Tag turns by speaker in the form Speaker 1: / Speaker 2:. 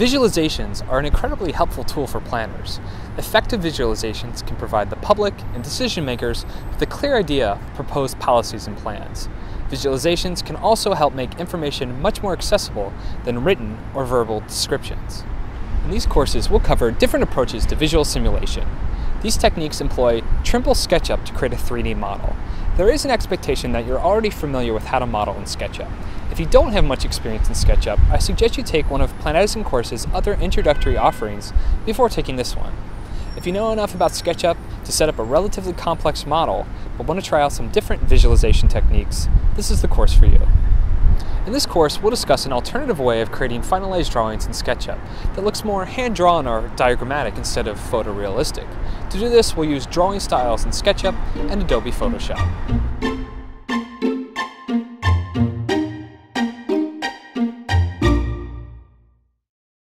Speaker 1: Visualizations are an incredibly helpful tool for planners. Effective visualizations can provide the public and decision makers with a clear idea of proposed policies and plans. Visualizations can also help make information much more accessible than written or verbal descriptions. In these courses, we'll cover different approaches to visual simulation. These techniques employ Trimble SketchUp to create a 3D model. There is an expectation that you're already familiar with how to model in SketchUp. If you don't have much experience in SketchUp, I suggest you take one of Planetizen course's other introductory offerings before taking this one. If you know enough about SketchUp to set up a relatively complex model, but want to try out some different visualization techniques, this is the course for you. In this course, we'll discuss an alternative way of creating finalized drawings in SketchUp that looks more hand-drawn or diagrammatic instead of photorealistic. To do this, we'll use drawing styles in SketchUp and Adobe Photoshop.